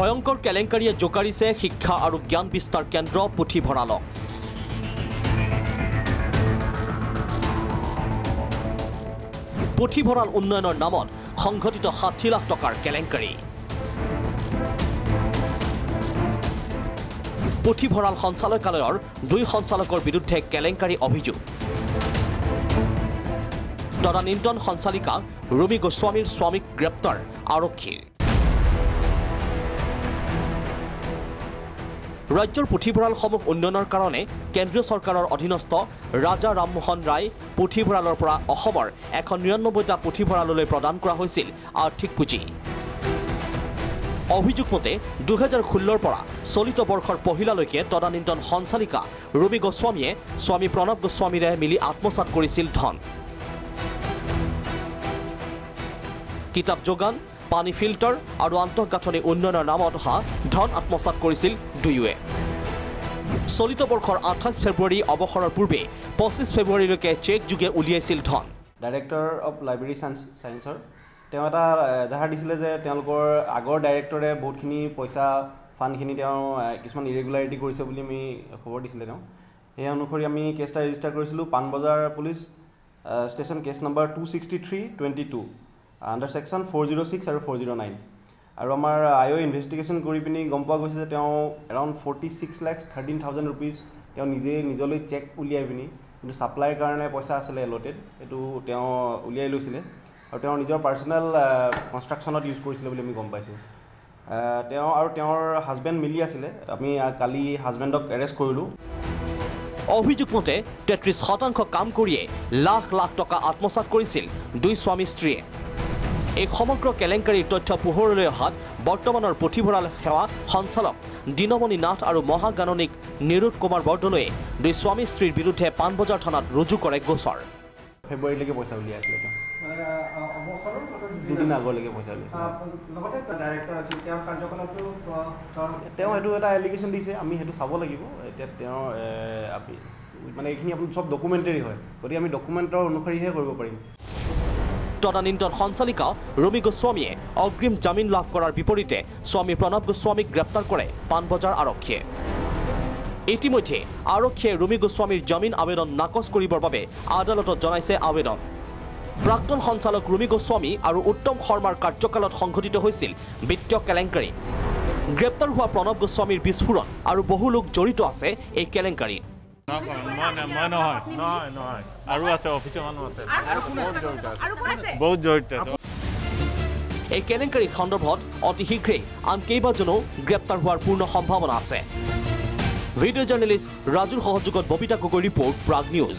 ভয়ংকৰ কেলেংকাৰীয়ে জোকাৰিছে শিক্ষা আৰু জ্ঞান বিস্তাৰ কেন্দ্ৰ পুথিভঁৰালক পুথিভঁৰাল উন্নয়নৰ নামত সংঘটিত ষাঠি লাখ টকাৰ কেলেংকাৰী। পুথিভঁৰাল সঞ্চালকালয়ৰ দুই সঞ্চালকৰ বিৰুদ্ধে কেলেংকাৰী অভিযোগ। তদানীন্তন সঞ্চালিকা ৰুমি গোস্বামীৰ স্বামীক গ্ৰেপ্তাৰ আৰক্ষীৰ ৰাজ্যৰ পুথিভঁৰালসমূহ উন্নয়নৰ কাৰণে কেন্দ্ৰীয় চৰকাৰৰ অধীনস্থ ৰাজা ৰামমোহন ৰায় পুথিভঁৰালৰ পৰা অসমৰ এশ নিৰান্নব্বৈটা পুথিভঁৰাললৈ প্ৰদান কৰা হৈছিল আৰ্থিক পুঁজি। অভিযোগ মতে দুহেজাৰ ষোল্লৰ পৰা চলিত বৰ্ষৰ পহিলালৈকে তদানীন্তন সঞ্চালিকা ৰুবি গোস্বামীয়ে স্বামী প্ৰণৱ গোস্বামীৰে মিলি আত্মসাত কৰিছিল ধন। কিতাপ যোগান পানী ফিল্টাৰ আৰু আন্তঃগাঁথনি উন্নয়নৰ নামত অহা ধন আত্মসাত কৰিছিল দুয়োৱে। চলিত বৰ্ষৰ আঠাইছ ফেব্ৰুৱাৰী অৱসৰৰ পূৰ্বে পঁচিছ ফেব্ৰুৱাৰীলৈকে চেকযোগে উলিয়াইছিল ধন। ডাইৰেক্টৰ অফ লাইব্ৰেৰী চাইন্স ছায়েন্সৰ তেওঁ এটা এজাহাৰ দিছিলে যে তেওঁলোকৰ আগৰ ডাইৰেক্টৰে বহুতখিনি পইচা ফাণ্ডখিনি তেওঁ কিছুমান ইৰেগুলাৰিটি কৰিছে বুলি আমি খবৰ দিছিলে তেওঁ সেই অনুসৰি আমি কেছ এটা ৰেজিষ্টাৰ কৰিছিলোঁ। Panbazar police station case number two sixty three twenty two under section four zero' six আৰু ফ'ৰ জিৰ' নাইন আৰু আমাৰ আই অ' ইনভেষ্টিগেশ্যন কৰি পিনি গম পোৱা গৈছে যে তেওঁ around forty six lakhs thirteen thousand rupees তেওঁ নিজে নিজলৈ চেক উলিয়াই পিনি কিন্তু ছাপ্লাইৰ কাৰণে পইচা আছিলে এলটেড সেইটো তেওঁ উলিয়াই লৈছিলে। আৰু তেওঁৰ নিজৰ পাৰ্চনেল কনষ্ট্ৰাকশ্যনত ইউজ কৰিছিলে বুলি আমি গম পাইছোঁ। তেওঁ আৰু তেওঁৰ হাজবেণ্ড মিলি আছিলে। আমি কালি হাজবেণ্ডক এৰেষ্ট কৰিলোঁ। অভিযোগ মতে তেত্ৰিছ শতাংশ কাম কৰিয়ে লাখ লাখ টকা আত্মসাত কৰিছিল দুই স্বামী স্ত্ৰীয়ে। এই সমগ্ৰ কেলেংকাৰীৰ তথ্য পোহৰলৈ অহাত বৰ্তমানৰ পুথিভঁৰাল সেৱা সঞ্চালক দীনমণি নাথ আৰু মহাগাণনিক নিৰোধ কুমাৰ বৰদলৈয়ে দুই স্বামী স্ত্ৰীৰ বিৰুদ্ধে পাণবজাৰ থানাত ৰুজু কৰে গোচৰ। ফেব্ৰুৱাৰীলৈকে পইচা উলিয়াইছিলে তেওঁ। দুদিন আগলৈকে পইচা উলিয়াইছিলে। তেওঁ সেইটো এটা এলিগেশ্যন দিছে আমি সেইটো চাব লাগিব। এতিয়া তেওঁ মানে এইখিনি আপুনি চব ডকুমেণ্টেৰী হয়। গতিকে আমি ডকুমেণ্টৰ অনুসৰিহে কৰিব পাৰিম। তদানীন্তন সঞ্চালিকা ৰুমি গোস্বামীয়ে অগ্ৰিম জামিন লাভ কৰাৰ বিপৰীতে স্বামী প্ৰণৱ গোস্বামীক গ্ৰেপ্তাৰ কৰে পাণবজাৰ আৰক্ষীয়ে। ইতিমধ্যে আৰক্ষীয়ে ৰুমি গোস্বামীৰ জামিন আবেদন নাকচ কৰিবৰ বাবে আদালতত জনাইছে আবেদন। প্ৰাক্তন সঞ্চালক ৰুমি গোস্বামী আৰু উত্তম শৰ্মাৰ কাৰ্যকালত সংঘটিত হৈছিল বিত্তীয় কেলেংকাৰী। গ্ৰেপ্তাৰ হোৱা প্ৰণৱ গোস্বামীৰ বিস্ফোৰণ আৰু বহু লোক জড়িত আছে এই কেলেংকাৰীত। নহয়, মই ন- মই নহয়। নহয় নহয়। আৰু আছে অফিচৰ মানুহ আছে। বহুত জড়িত আছে। আৰু কোন আছে? বহুত জড়িত আছে। এই কেলেংকাৰীৰ সন্দৰ্ভত অতি শীঘ্ৰেই আন কেইবাজনো গ্ৰেপ্তাৰ হোৱাৰ পূৰ্ণ সম্ভাৱনা আছে। ভিডিঅ' জাৰ্নেলিষ্ট ৰাজুৰ সহযোগত ববিতা গগৈ ৰিপৰ্ট প্ৰাগ নিউজ।